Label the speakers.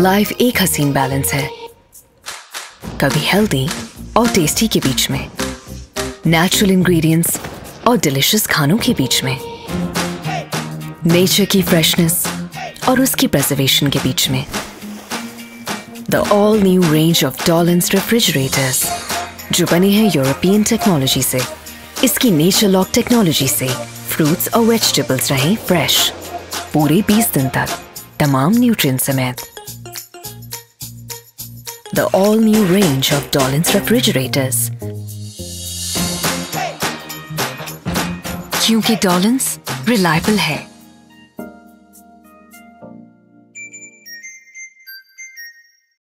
Speaker 1: Life एक हसीन balance है। कभी हेल्दी और टेस्टी के बीच में। नेचुरल इंग्रेडिएंट्स और डिलिशियस खानों के बीच में। नेचर की फ्रेशनेस और उसकी प्रिजर्वेशन के बीच में। The all new range of Dawlance refrigerators जो बने हैं यूरोपियन टेक्नोलॉजी से। इसकी नेचर लॉक टेक्नोलॉजी से फ्रूट्स और वेजिटेबल्स रहें फ्रेश पूरे 20 दिन तक। तमाम न्यूट्रिएंट समेत। the all new range of Dolan's refrigerators. क्योंकि डॉलेंस रिलायबल है